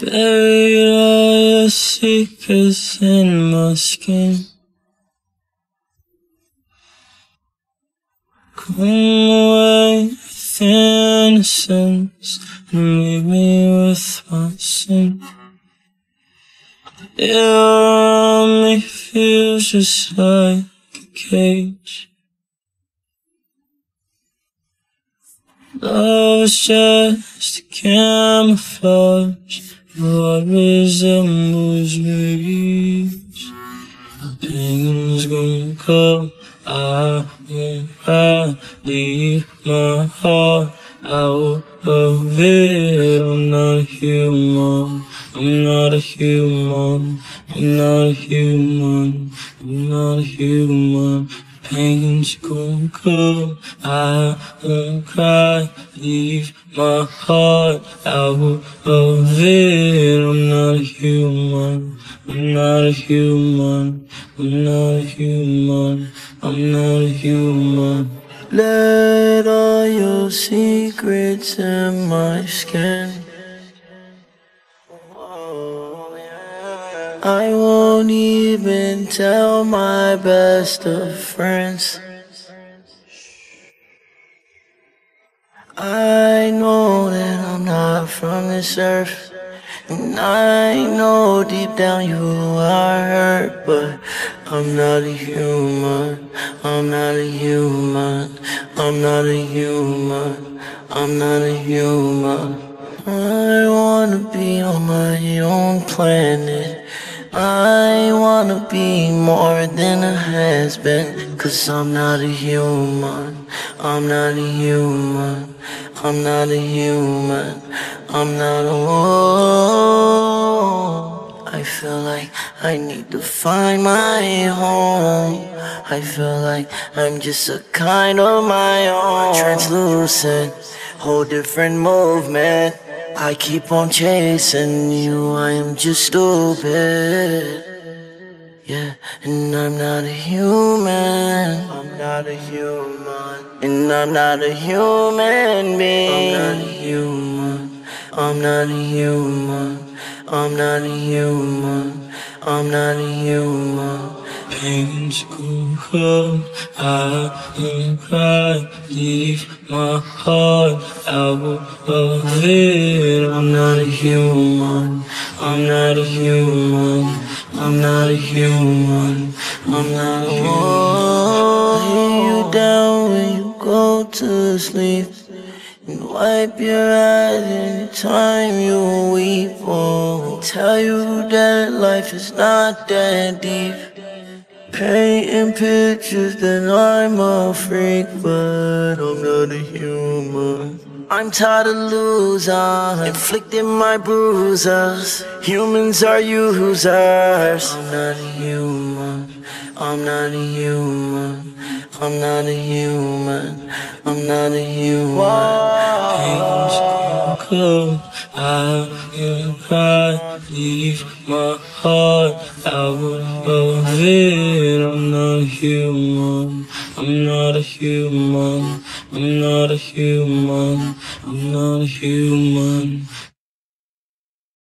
Buried all your secrets in my skin. Come away innocence and leave me with my sin. Air around me feels just like a cage. Love is just a camouflage what resembles rage. Pain's gonna come, I cry, leave my heart out of it. I'm not a human, I'm not a human, I'm not a human, I'm not a human. Pain's gonna come, I won't cry, leave my heart out of it. I'm not a human, I'm not a human, I'm not a human, I'm not a human. Let all your secrets in my skin. I won't even tell my best of friends. I know that I'm not from this earth. And I know deep down you are hurt, but I'm not a human. I'm not a human. I'm not a human. I'm not a human. I wanna be on my own planet. I wanna be more than a has been. Cause I'm not a human. I'm not a human. I'm not a human. I'm not a I feel like I need to find my home. I feel like I'm just a kind of my own. Translucent, whole different movement. I keep on chasing you, I am just stupid. Yeah, and I'm not a human. I'm not a human. And I'm not a human being. I'm not a human. I'm not a human. I'm not a human. I'm not a human. Pain's gonna I won't cry, leave my heart out of it. I'm not a human, I'm not a human, I'm not a human, I'm not a human. Lay you down when you go to sleep. Wipe your eyes anytime you weep. Oh, tell you that life is not that deep. Painting pictures that I'm a freak, but I'm not a human. I'm tired of losing, inflicting my bruises. Humans are users. I'm not a human. I'm not a human. I'm not a human. I'm not a human. Come. I will cry. Leave my heart out of it. I'm not a human. I'm not a human. I'm not a human. I'm not a human.